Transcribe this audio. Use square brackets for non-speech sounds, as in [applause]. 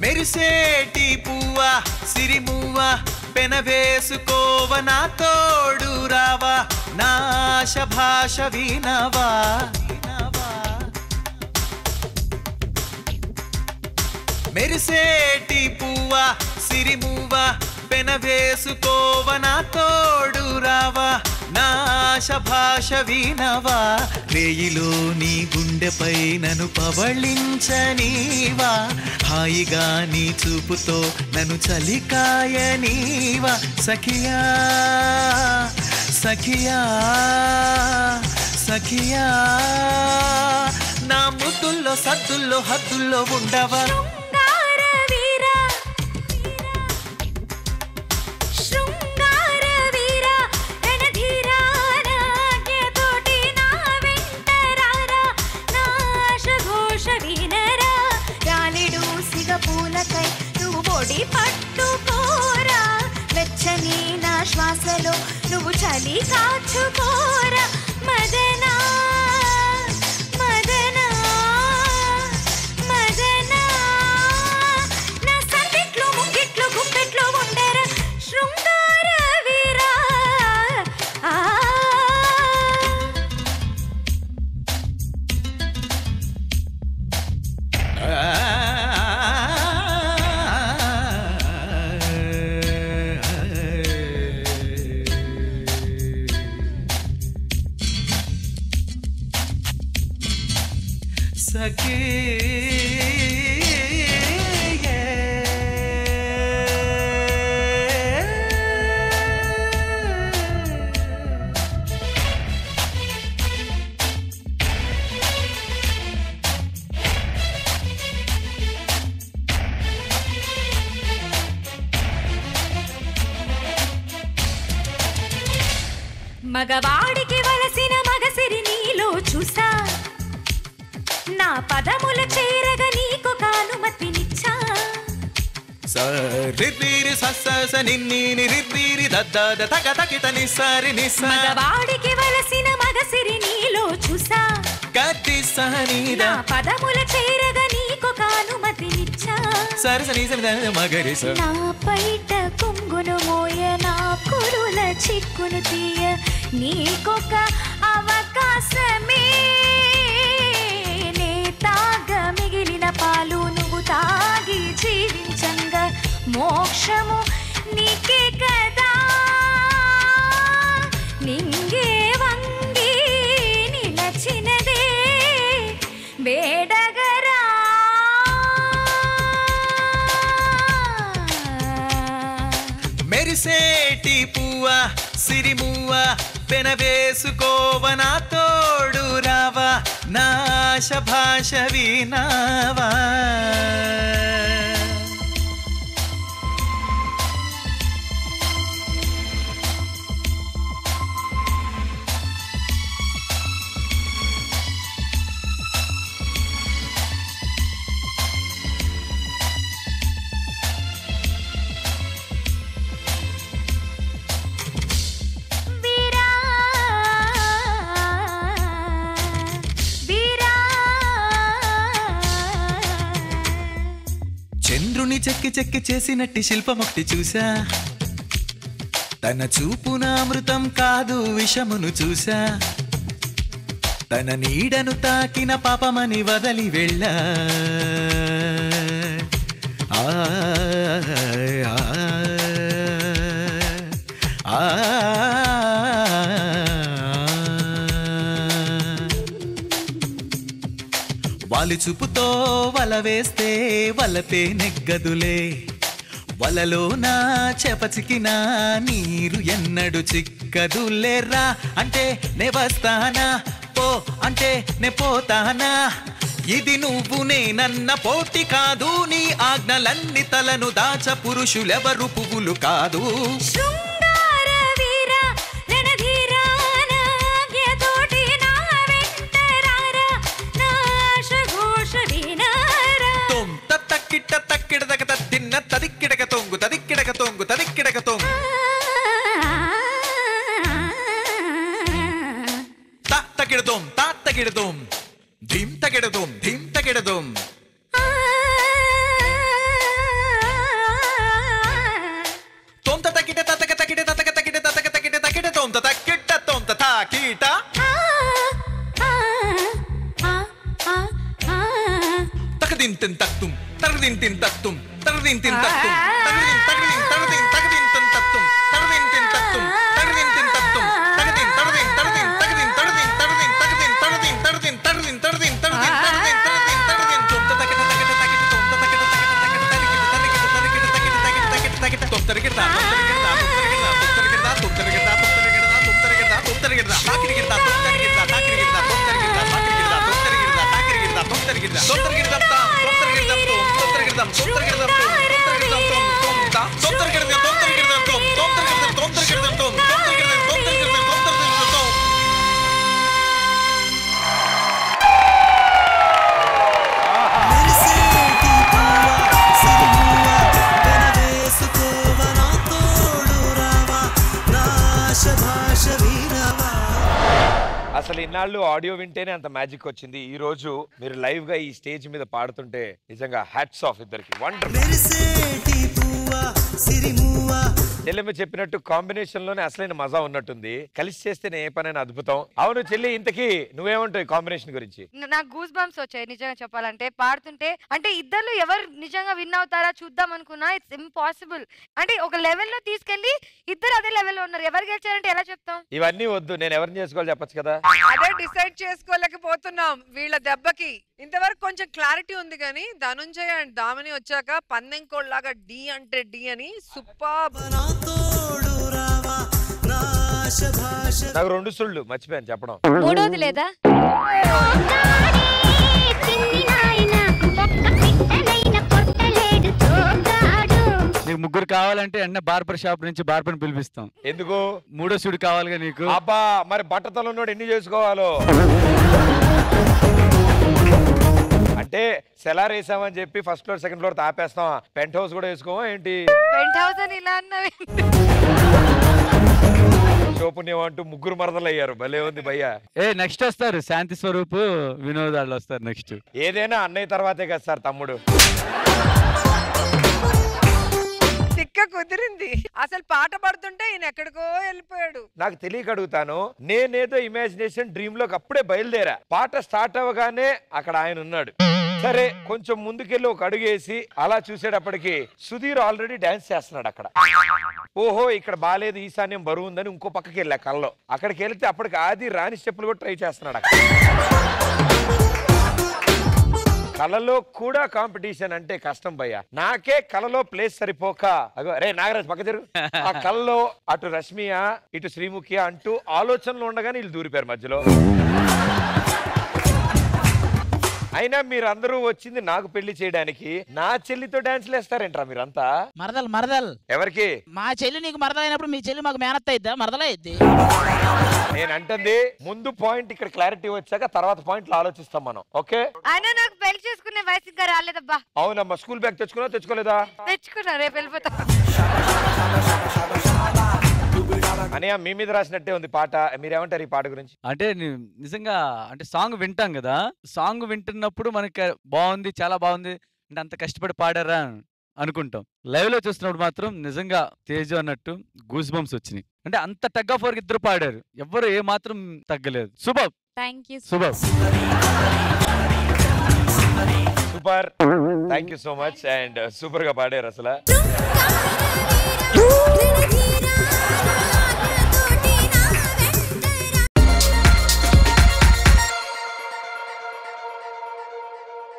మెరిసేటి పువ్వా సిరిమువ్వా పెనవేసుకోవ నా తోడు రావా నాశ భాష వినవా. మెరిసేటి పువ్వా సిరిమువ్వా పెనవేసుకోవ నా తోడు రావా? నాశ భాష వినవా? రేయిలో నీ గుండెపై నన్ను పవళించనీవా? హాయిగా నీ చూపుతో నన్ను చలికాయనీవా? సఖియా సఖియా సఖియా నా ముద్దుల్లో సద్దుల్లో హద్దుల్లో ఉండవా? నువ్వు చలి కాచుకోరా మదనా మదనా మగవాడికి వలసిన మగసిరి నీలో చూసా. పదముల చేరగ నీకు కానుమతినిచ్చా. రిబ్బీరి సస్స నిన్నీని రిబ్బీరి దద్దాద తగ తగిట నిస్సారి నిస్స. మగవాడికి వలసిన మగసిరి నీలో చూసా. కత్తి సహనీద పదముల చేరగ నీకు కానుమతినిచ్చా. సరస నీస మగరి స నా పైట కొంగును మోయ నా కురుల చిక్కును తీయ. నీకొక అవకాశమే. పాలు తాగి జీవించంగా మోక్షము నీకే కదా. నింగే వంగి నిలచినదే వేడగరా మెరిసేటి పువ్వ సిరిమువ్వ పెనవేసుకోవ నా తోడు రావా నాశ భాష వినావా. చెక్కి చెక్కి చేసినట్టి శిల్పమొకటి చూసా తన చూపున అమృతం కాదు విషమును చూసా తన నీడను తాకిన పాపమని వదలి వెళ్ళా ఆ, ఆ, వాలి చూపుతో వల వేస్తే వలపే నెగ్గదులే. వలలో నా చెపచికిన నీరు ఎన్నడు చిక్కదులేరా. అంటే నే వస్తానా? పో అంటే నే పోతానా? ఇది నువ్వు నేనన్న పోటీ కాదు. నీ ఆజ్ఞలన్ని తలను దాచ పురుషులెవరు పువ్వులు కాదు. తగదిన్ తిన్ తత్తుం తగదిన్ తగదిన్ తగదిన్ తగదిన్ తిన్ తత్తుం తగదిన్ తిన్ తత్తుం తగదిన్ తిన్ తత్తుం తగదిన్ తగదిన్ తగదిన్ తగదిన్ తగదిన్ తగదిన్ తగదిన్ తగదిన్ తగదిన్ తగదిన్ తగదిన్ తగదిన్ తగదిన్ తగదిన్ తగదిన్ తొంత తగట తగట తగట తొంత తగట తగట తగట తగట తగట తగట తగట తగట తొంత తగట తొంత తగట తొంత తగట తొంత తగట తొంత తగట తొంత తగట తొంత తగట తొంత తగట తాకిరిగిట తొంత తగట తాకిరిగిట తొంత తొంత తొంత తొంత తొంత తొంత తొంత ఇన్నాళ్ళు ఆడియో వింటేనే అంత మ్యాజిక్ వచ్చింది. ఈ రోజు మీరు లైవ్గా ఈ స్టేజ్ మీద పాడుతుంటే నిజంగా హ్యాట్స్ ఆఫ్ ఇద్దరికి. వండర్ చెల్లెమ్మ చెప్పినట్టు కాంబినేషన్లోనే అసలైన మజా ఉన్నట్టుంది. కలిసి చేస్తేనే ఏ పనైనా అద్భుతం. అవును చెల్లి ఇంతకీ నువ్వేమంటావు కాంబినేషన్ గురించి? న- నాకు గూస్ బంప్స్ వచ్చాయి నిజంగా చెప్పాలంటే. పాడుతుంటే అంటే ఇద్దరు ఎవరు నిజంగా విన్ అవుతారా చూద్దాం అనుకున్నా ఇట్స్ ఇంపాసిబుల్ అంటే ఒక లెవెల్లో తీసుకెళ్ళి ఇద్దరు అదే లెవెల్లో ఉన్నారు. ఎవరు గెలిచారంటే ఎలా చెప్తాం? ఇవన్నీ వద్దు. నేను ఎవరిని చేసుకోవాలి చెప్పొచ్చు కదా? అదే డిసైడ్ చేసుకోలేకపోతున్నాం. వీళ్ళ దెబ్బకి. ఇంతవరకు కొంచెం క్లారిటీ ఉంది కానీ ధనుంజయ అండ్ దామిని వచ్చాక పందెం కోళ్ళలాగా డి అంటే డి అని సూపర్. నాకు రెండు సుళ్ళు మర్చిపోయాను చెప్పడం. మూడోది లేదా? నీకు ముగ్గురు కావాలంటే అన్న బార్బర్ షాప్ నుంచి బార్బర్ పిలిపిస్తాం. ఎందుకు? మూడో సుడి కావాలిగా నీకు. అబ్బా మరి బట్టతలు ఉన్నాడు ఎన్ని చేసుకోవాలో? అంటే సెలార్ వేసామని చెప్పి ఫస్ట్ ఫ్లోర్ సెకండ్ ఫ్లోర్ తాపేస్తాం. పెంట్ హౌస్ కూడా వేసుకోవా ఏంటి? పెంట్ హౌస్ అని ఇలా అన్నవి. శోపుణ్యం అంటూ ముగ్గురు మరదలు అయ్యారు. భలే ఉంది భయ్యా. ఏ నెక్స్ట్ వస్తారు. శాంతి స్వరూప్ వినోద్ వాళ్ళు వస్తారు నెక్స్ట్ ఏదైనా అన్నయ్య తర్వాతే కదా సార్ తమ్ముడు. తిక్క కుదిరింది. అసలు పాట పడుతుంటే ఈయన ఎక్కడికో వెళ్ళిపోయాడు. నాకు తెలియక అడుగుతాను. నేనేదో ఇమాజినేషన్ డ్రీమ్లోకి అప్పుడే బయలుదేరా. పాట స్టార్ట్ అవ్వగానే అక్కడ ఆయన ఉన్నాడు. సరే కొంచెం ముందుకెళ్ళి ఒక అడుగు వేసి అలా చూసేటప్పటికి సుధీర్ ఆల్రెడీ డాన్స్ చేస్తున్నాడు అక్కడ. ఓహో ఇక్కడ బాలేదు ఈశాన్యం బరువు ఉందని ఇంకో పక్కకి వెళ్ళా కళ్ళలో అక్కడికి వెళ్తే అప్పటికి ఆది రాని స్టెప్పులు కూడా ట్రై చేస్తున్నాడు అక్కడ. కళలో కూడా కాంపిటీషన్ అంటే కష్టం భయ్య. నాకే కళలో ప్లేస్ సరిపోక. అగో రే నాగరాజ్ పక్క జరుగు [laughs] ఆ కళలో అటు రష్మియ ఇటు శ్రీముఖి అంటూ ఆలోచనలు ఉండగానే వీళ్ళు దూరిపోయారు మధ్యలో. అయినా మీరందరూ వచ్చింది నాకు పెళ్ళి చేయడానికి నా చెల్లితో డాన్స్లు వేస్తారేంట్రా మీరంతా? మరదలు మరదల్. ఎవరికి? మా చెల్లి నీకు మరదలైనప్పుడు మీ చెల్లి మాకు మేనత్త అయిద్దా? మరదలే అయిద్ది. నేను అంటుంది ముందు పాయింట్ ఇక్కడ క్లారిటీ వచ్చాక తర్వాత పాయింట్లు ఆలోచిస్తాం మనం. ఓకే? అయినా నాకు పెళ్ళి చేసుకునే వయసు ఇంకా రాలేదబ్బా. అవునమ్మా స్కూల్ బ్యాగ్ తెచ్చుకున్నా తెచ్చుకోలేదా? తెచ్చుకున్నా రేపు వెళ్ళిపోతా. [laughs] అనయ్య మీ మీద రాసినట్టే ఉంది పాట. మీరేమంటారు ఈ పాట గురించి? అంటే నిజంగా అంటే సాంగ్ వింటాం కదా. సాంగ్ వింటున్నప్పుడు మనకి బాగుంది చాలా బాగుంది అంటే అంత కష్టపడి పాడారా అని అనుకుంటాం. లైవ్లో చూస్తున్నప్పుడు మాత్రం నిజంగా తేజు అన్నట్టు గూస్ బంప్స్ వచ్చినాయి. అంటే అంత టగ్ ఆఫ్ వర్క్ ఇద్దరు పాడారు. ఎవ్వరు ఏ మాత్రం తగ్గలేదు. Shubham! Thank you Shubham! Super! Thank you so much and సూపర్గా పాడారు అసలు.